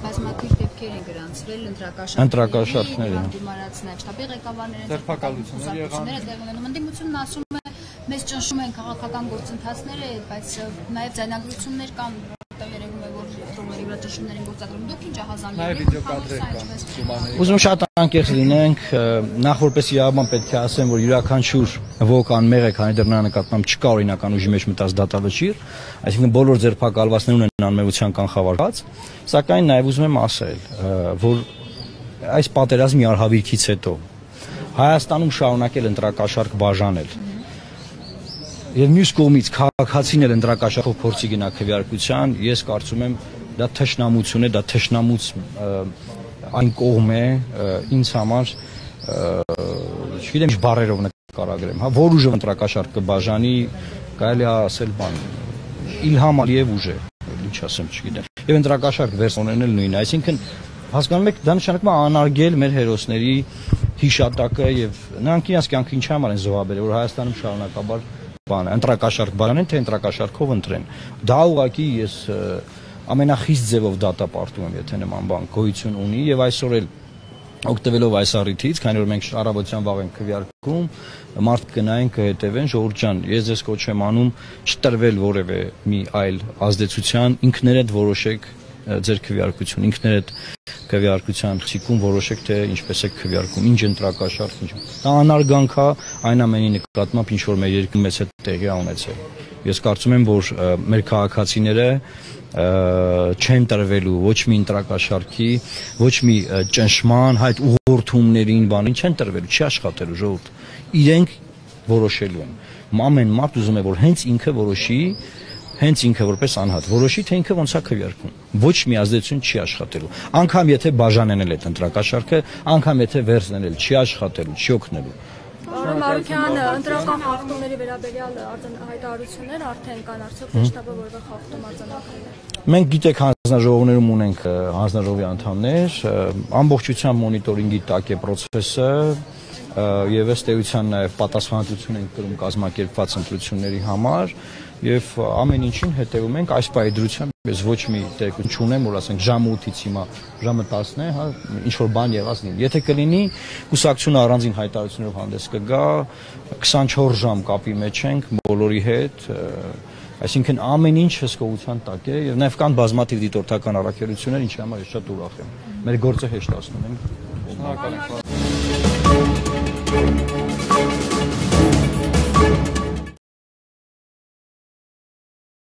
Բազմաթիվ դեպքեր են գրանցվել ընտրակաշարքների, Ընտրակաշարքների, հա։ դիմարացներ, շտաբի ղեկավարները, Ձերբակալություններ եղան։ Ընդդիմությունն ասում է, մեզ ճնշում են քաղաքական գործընթացները, բայց նաև ձայնագրություններ կան, որտեղ երևում է, որ ճնշումներ են գործադրում։ Դուք ինչ ահազանգ Նաև վիդեոկադրեր կան Սումաների։ Ուզում շատ անկեղծ լինենք, նախ որպես իրավաբան պետք է ասեմ, որ յուրաքանչյուր ոք անմեղ է, քանի դեռ նա նկատմամբ չկա օրինական ուժի մեջ մտած դատավճիռ, այսինքն բոլոր ձերբակալվածներն ունեն անմեղության կանխավարկված, սակայն նաև ուզում եմ ասել, որ այս պատերազմի արհավիրքից հետո Հայաստանում շարունակել ընտրակաշարք բաժանել Եվ մյուս կողմից քաղաքացին էլ ընդրակաշախով փորձի գնա քվեարկության, ես կարծում եմ դա թշնամություն է, դա թշնամուց այն կողմ է ինձ համար չգիտեմ ինչ բարերով նկարագրեմ, հա, որ ուժը ընտրակաշարք կբաժանի, կարելի է ասել բան Իլհամ Ալիև ուժ է, ինչ ասեմ, չգիտեմ։ Եվ ընտրակաշարք վերսոնեն էլ նույնը, այսինքն հասկանում եք, դա նշանակում է անարգել մեր հերոսների հիշատակը եւ նրանք իրենց կյանքին չհամար են զոհաբերել, որ Հայաստանում շարունակաբար բան է, ընտրակաշարք բանանեն, թե ընտրակաշարքով ընտրեն։ Դա ուղղակի ես ը, ամենախիստ ձևով դատապարտում եմ, եթե նման բան գոյություն ունի եւ այսօր էլ օգտվելով այս առիթից, քանի որ մենք առավոտյան վաղ ենք քվեարկում, մարդ կնային կհետևեն, ժողովուրդ ջան, ես ձեզ կոչ եմ անում չտրվել որևէ մի այլ ազդեցության, ինքներդ որոշեք ձեր քվեարկություն, ինքներդ քվեարկության ցիկում որոշեք թե ինչպես եք քվեարկում, ինչ ընտրակաշարք, ինչ։ Դա անարգանք է այն ամենի նկատմամբ, ինչ որ մեր երկրում մեծ հետ տեղի ունեցել։ Ես կարծում եմ, որ մեր քաղաքացիները չեն տրվելու ոչ մի ընտրակաշարքի, ոչ մի ճնշման, հայտ ուղղորդումներին, բանին չեն տրվելու, չի աշխատելու ժողովուրդ։ Իրենք որոշելու են։ Ամեն մարդ ուզում է, որ հենց ինքը որոշի, հենց ինքը որպես անհատ որոշի, թե ինքը ոնց է քվեարկում։ Ոչ մի ազդեցություն չի աշխատելու։ Անկամ եթե բաժանեն էլ այդ ընտրակաշարքը, անկամ եթե վերցնել չի աշխատելու, չի օգնելու։ Պարոն Մարուկյան, ընտրական խախտումների վերաբերյալ հայտարարություններ արդեն կան արդյոք շտաբը որևէ խախտում արձանագրել է։ Մենք գիտեք հանձնաժողովներում ունենք հանձնաժողովի անդամներ, ամբողջությամբ մոնիտորինգի տակ է process-ը եւ ըստ էության նաեւ պատասխանատվություն ենք կրում կազմակերպված ընտրությունների համար եւ ամեն ինչին հետեւում ենք այս պայդրությամբ ես ոչ մի տեկ չունեմ որ ասենք ժամը 8-ից հիմա ժամը 10-ն է հա ինչ որ բան եղած լինի եթե կլինի կուսակցությունը առանձին հայտարարություններով հանդես կգա 24 ժամ կապի մեջ ենք բոլորի հետ այսինքն ամեն ինչ հսկողության տակ է եւ նաեւ կան բազմաթիվ դիտորդական առաքելություններ ինչի համար ես շատ ուրախ եմ մեր գործը հեշտացնում ենք Շնորհակալ ենք։ Música